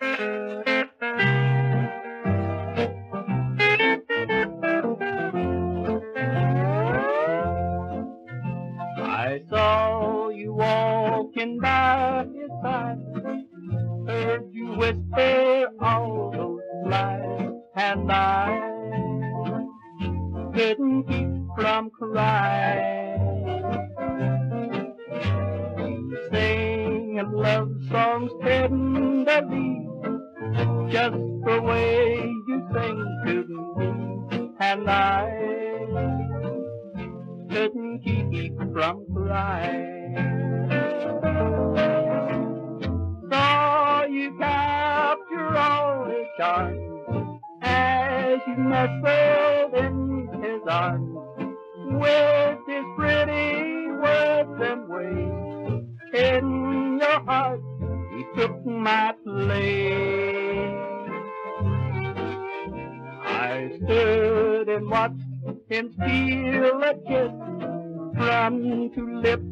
I saw you walking by his side, heard you whisper all those lies, and I couldn't keep from crying. You sing love songs tenderly, just the way you sing to me, and I couldn't keep from crying. Saw you capture all his charms as you nestled in his arms with his pretty words and ways. In your heart, he took my place. I stood and watched him steal a kiss from two lips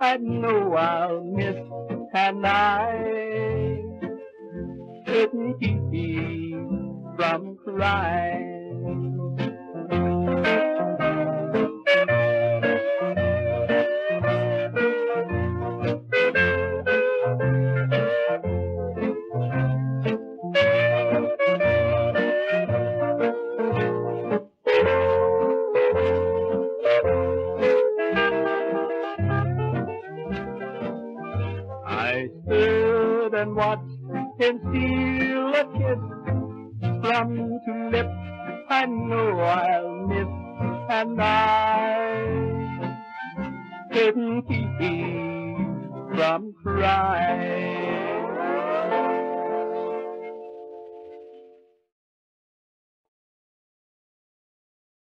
I know I'll miss, and I couldn't keep me from crying. I stood and watched him steal a kiss from two lips I know I'll miss, and I couldn't keep from crying.